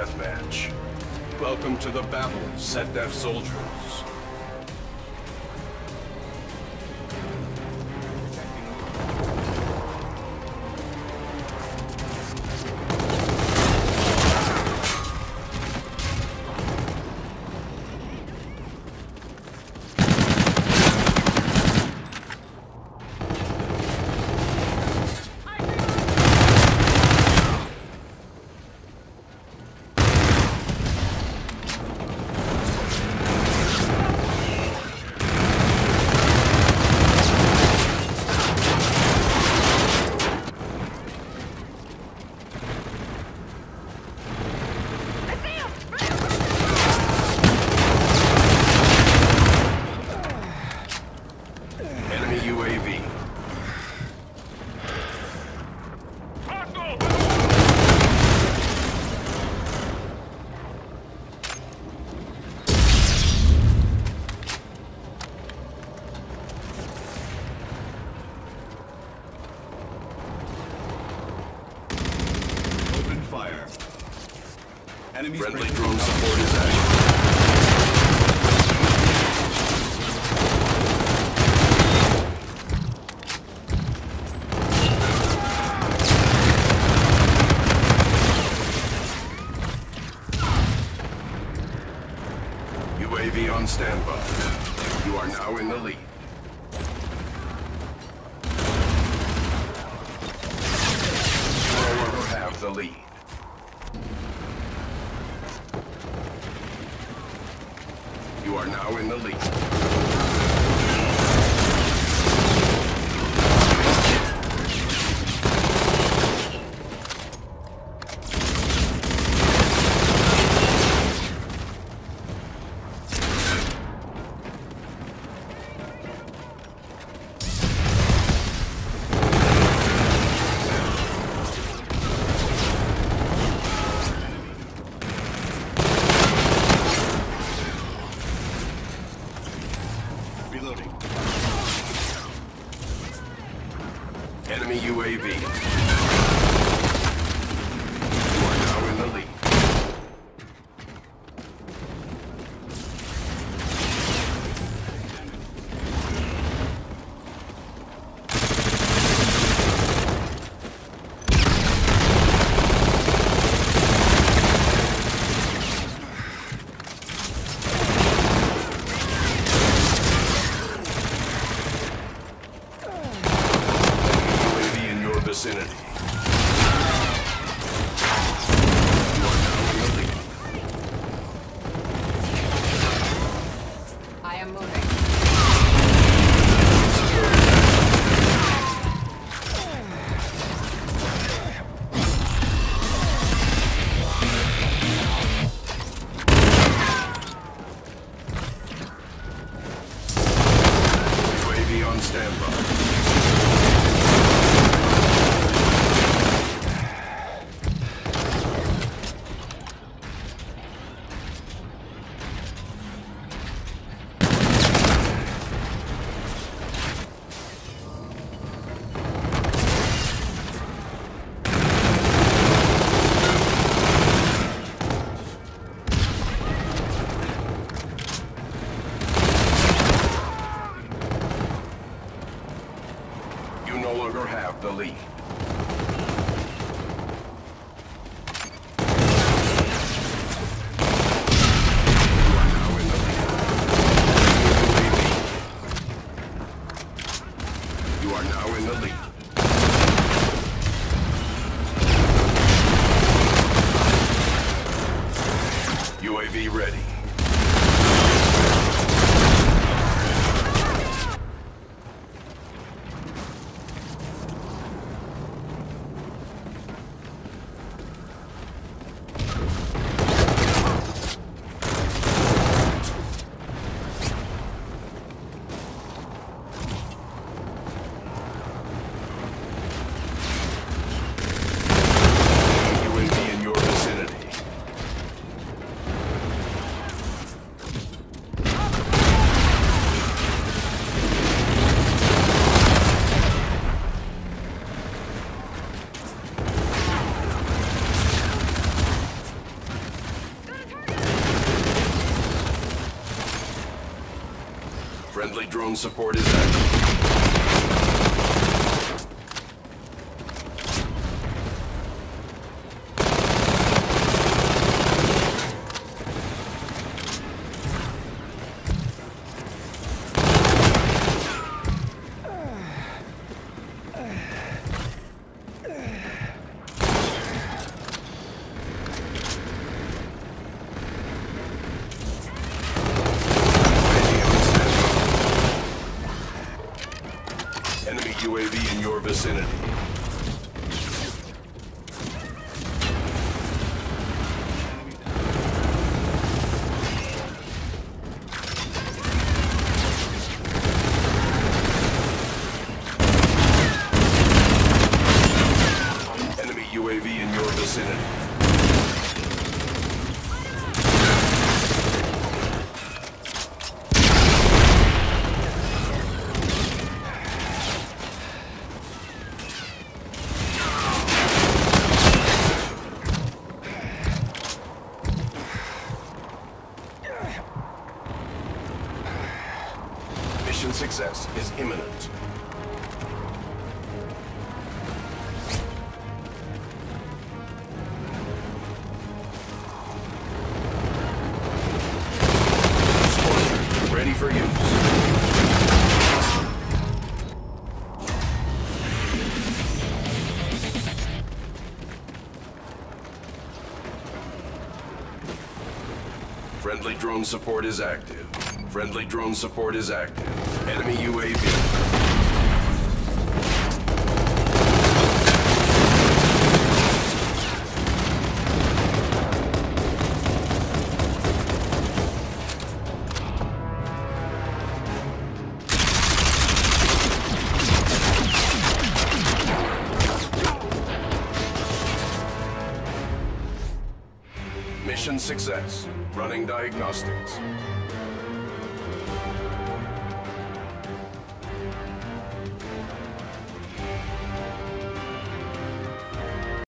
deathmatch. Welcome to the battle, SetDef soldiers. Enemies Friendly drone support is active. UAV on standby. You are now in the lead. Longer have the lead. You are in the lead. Reloading. Enemy UAV. Drone support is active. Enemy UAV in your vicinity. Enemy UAV in your vicinity. Mission success is imminent. Ready for use. Friendly drone support is active. Friendly drone support is active. Enemy UAV. Mission success. Running diagnostics.